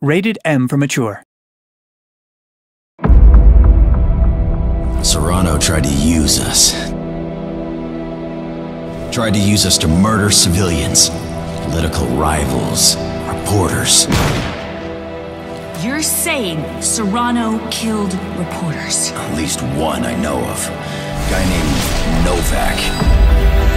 Rated M for mature. Serrano tried to use us. Tried to use us to murder civilians, political rivals, reporters. You're saying Serrano killed reporters? At least one I know of. A guy named Novak.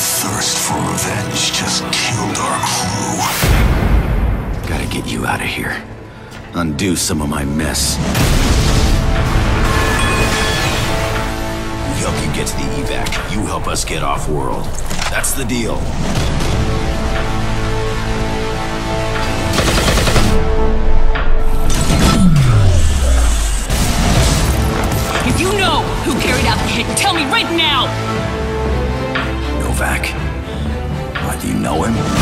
Thirst for revenge just killed our crew. Gotta get you out of here. Undo some of my mess. We help you get to the evac. You help us get off world. That's the deal. If you know who carried out the hit, tell me right now! Know him?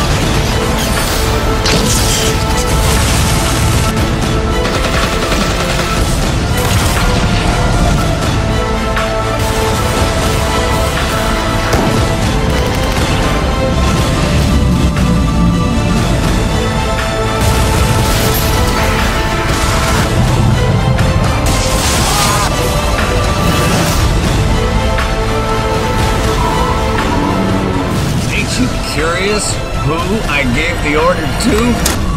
who I gave the order to?